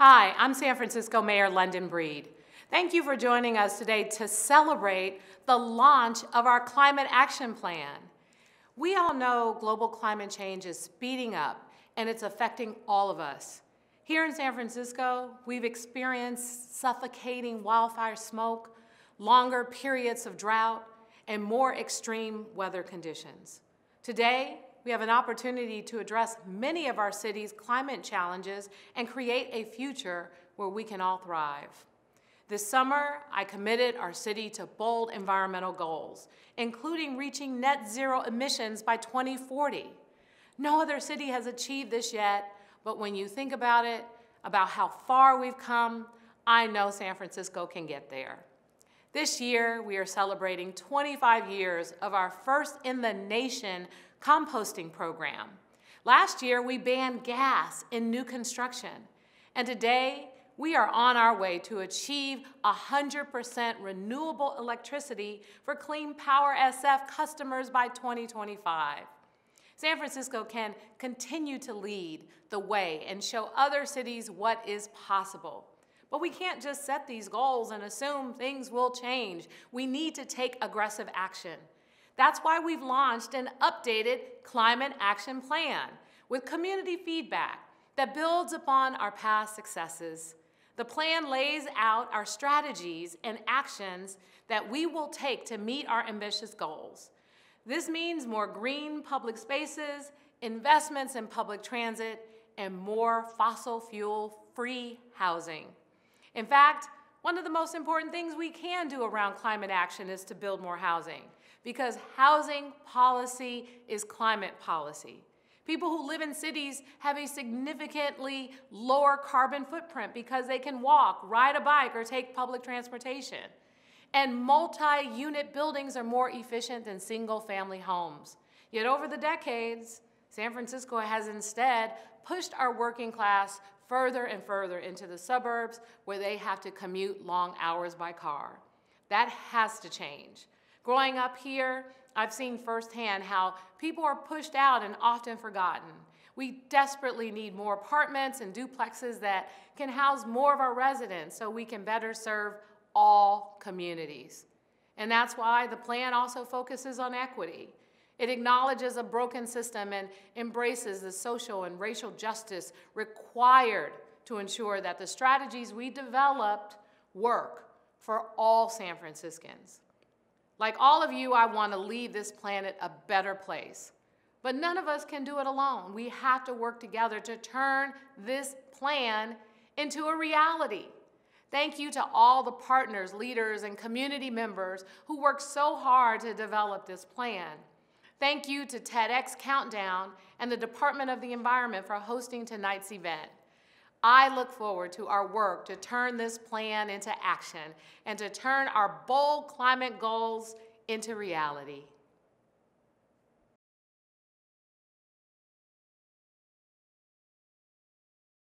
Hi, I'm San Francisco Mayor London Breed. Thank you for joining us today to celebrate the launch of our Climate Action Plan. We all know global climate change is speeding up and it's affecting all of us. Here in San Francisco, we've experienced suffocating wildfire smoke, longer periods of drought, and more extreme weather conditions. Today, we have an opportunity to address many of our city's climate challenges and create a future where we can all thrive. This summer, I committed our city to bold environmental goals, including reaching net zero emissions by 2040. No other city has achieved this yet, but when you think about it, about how far we've come, I know San Francisco can get there. This year, we are celebrating 25 years of our first in the nation composting program. Last year, we banned gas in new construction. And today, we are on our way to achieve 100% renewable electricity for Clean Power SF customers by 2025. San Francisco can continue to lead the way and show other cities what is possible. But we can't just set these goals and assume things will change. We need to take aggressive action. That's why we've launched an updated climate action plan with community feedback that builds upon our past successes. The plan lays out our strategies and actions that we will take to meet our ambitious goals. This means more green public spaces, investments in public transit, and more fossil fuel free housing. In fact, one of the most important things we can do around climate action is to build more housing because housing policy is climate policy. People who live in cities have a significantly lower carbon footprint because they can walk, ride a bike, or take public transportation. And multi-unit buildings are more efficient than single-family homes. Yet over the decades, San Francisco has instead pushed our working class further and further into the suburbs where they have to commute long hours by car. That has to change. Growing up here, I've seen firsthand how people are pushed out and often forgotten. We desperately need more apartments and duplexes that can house more of our residents so we can better serve all communities. And that's why the plan also focuses on equity. It acknowledges a broken system and embraces the social and racial justice required to ensure that the strategies we developed work for all San Franciscans. Like all of you, I want to leave this planet a better place. But none of us can do it alone. We have to work together to turn this plan into a reality. Thank you to all the partners, leaders, and community members who worked so hard to develop this plan. Thank you to TEDx Countdown and the Department of the Environment for hosting tonight's event. I look forward to our work to turn this plan into action and to turn our bold climate goals into reality.